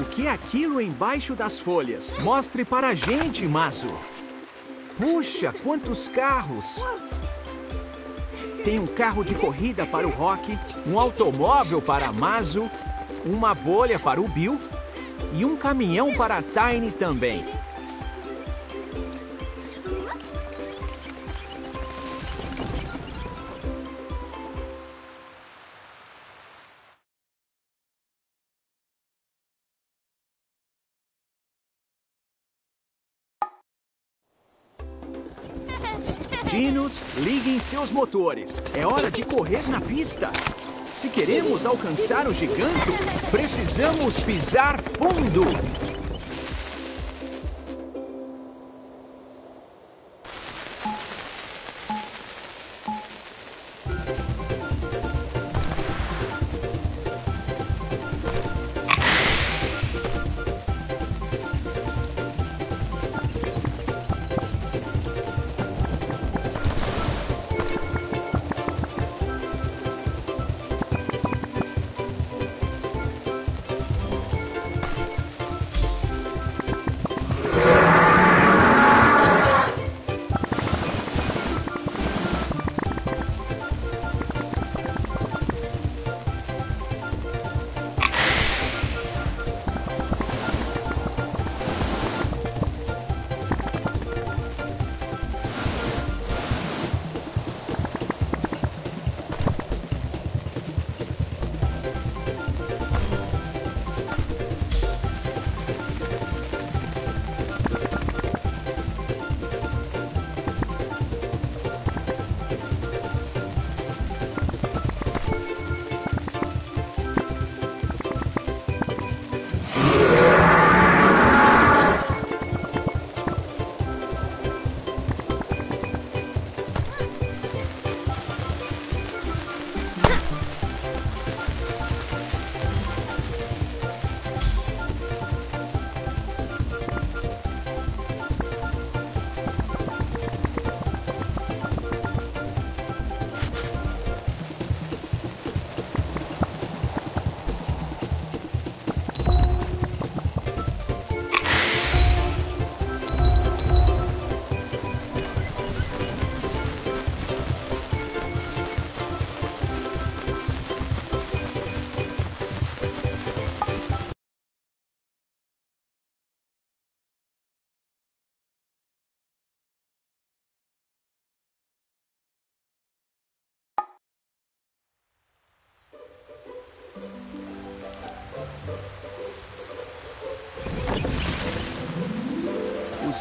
O que é aquilo embaixo das folhas? Mostre para a gente, Mazo. Puxa, quantos carros! Tem um carro de corrida para o Rock, um automóvel para Mazo, uma bolha para o Bill e um caminhão para a Tiny também. Dinos, liguem seus motores. É hora de correr na pista. Se queremos alcançar o giganto, precisamos pisar fundo.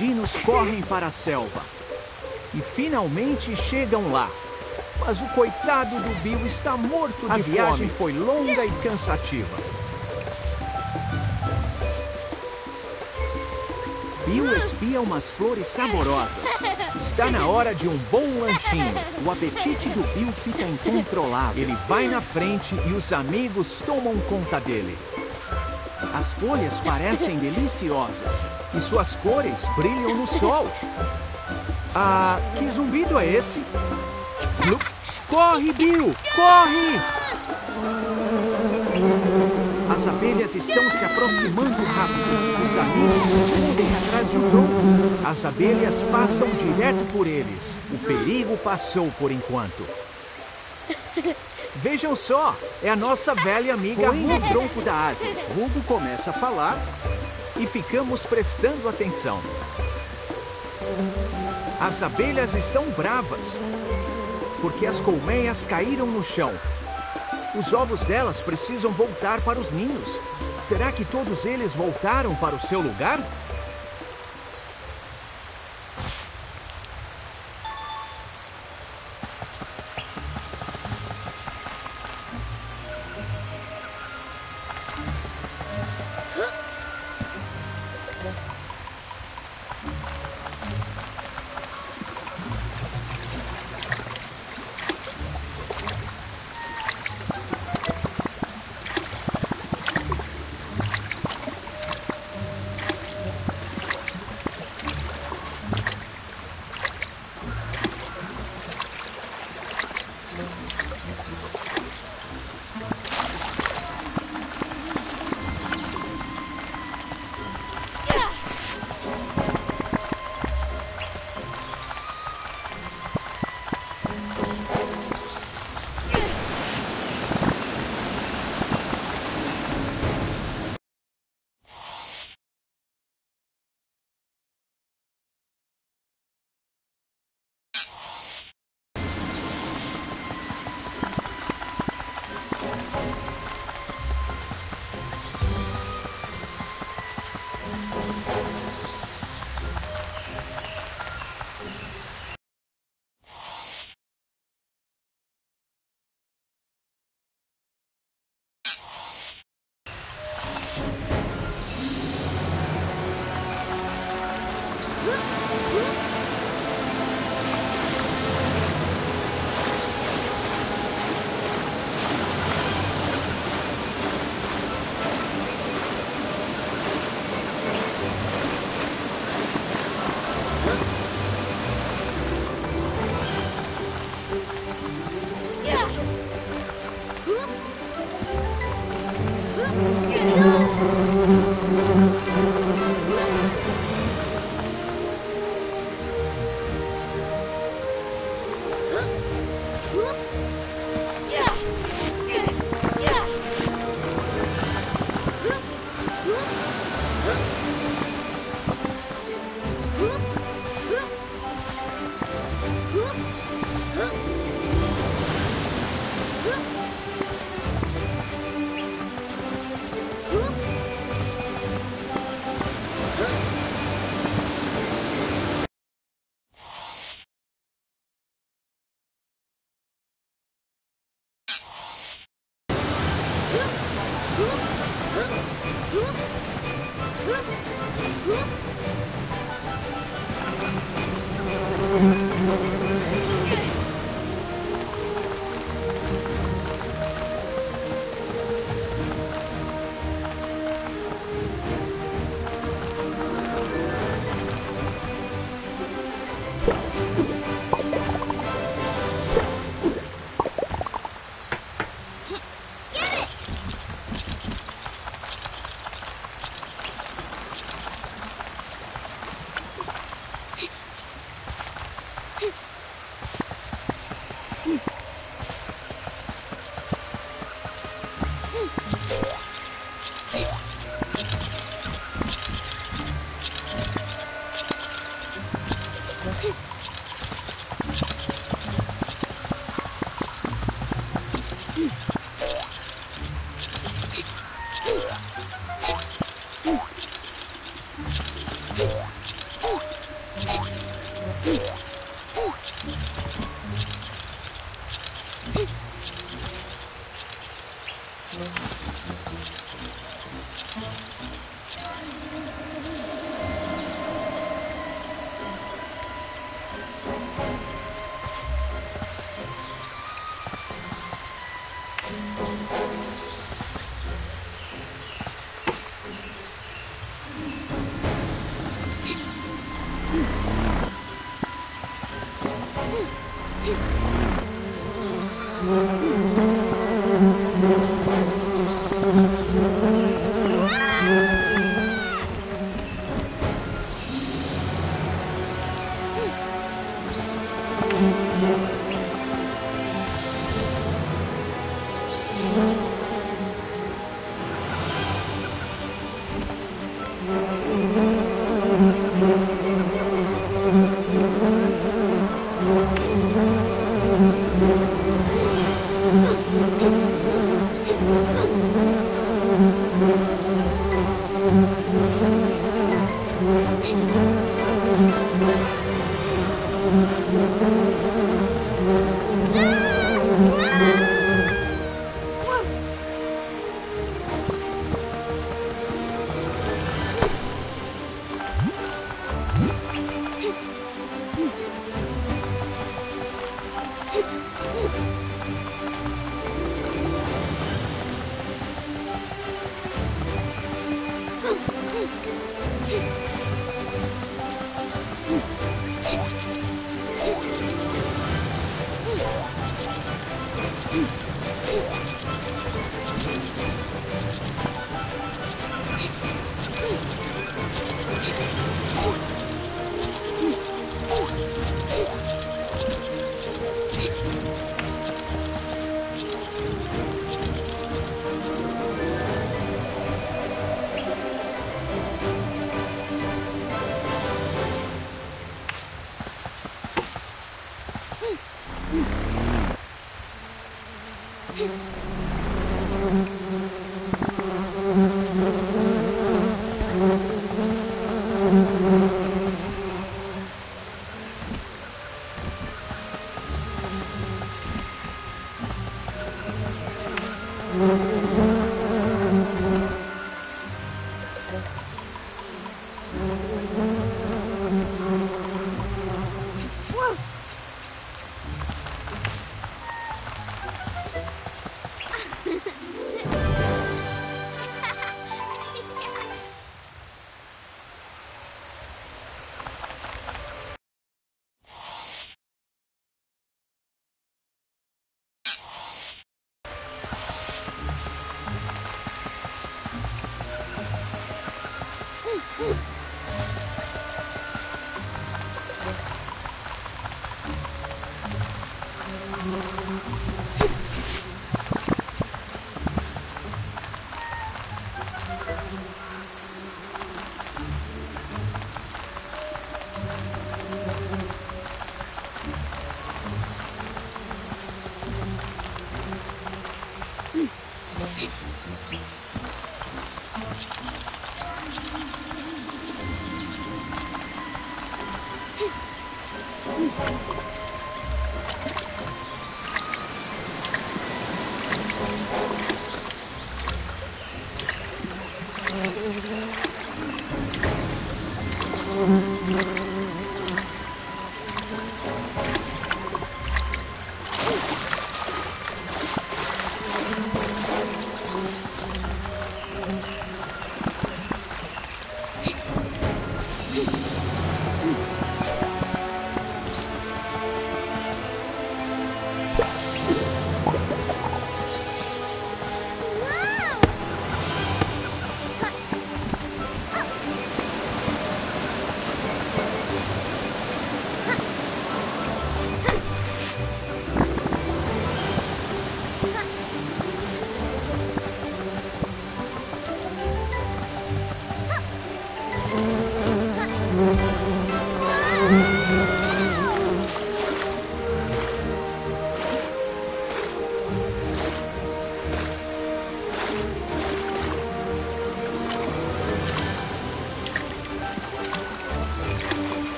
Dinos correm para a selva. E finalmente chegam lá. Mas o coitado do Bill está morto de a fome. A viagem foi longa e cansativa. Bill espia umas flores saborosas. Está na hora de um bom lanchinho. O apetite do Bill fica incontrolável. Ele vai na frente e os amigos tomam conta dele. As folhas parecem deliciosas e suas cores brilham no sol. Ah, que zumbido é esse? Corre, Bill! Corre! As abelhas estão se aproximando rápido. Os amigos se escondem atrás de um tronco. As abelhas passam direto por eles. O perigo passou por enquanto. Vejam só, é a nossa velha amiga no tronco da árvore. Hugo começa a falar e ficamos prestando atenção. As abelhas estão bravas porque as colmeias caíram no chão os ovos delas precisam voltar para os ninhos. Será que todos eles voltaram para o seu lugar?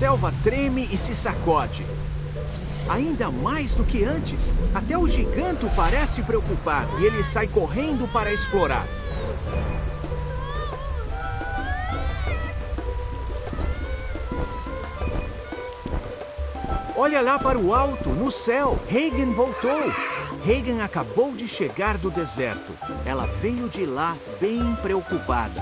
Selva treme e se sacode. Ainda mais do que antes, até o giganto parece preocupado e ele sai correndo para explorar. Olha lá para o alto, no céu. Reagan voltou. Reagan acabou de chegar do deserto. Ela veio de lá bem preocupada.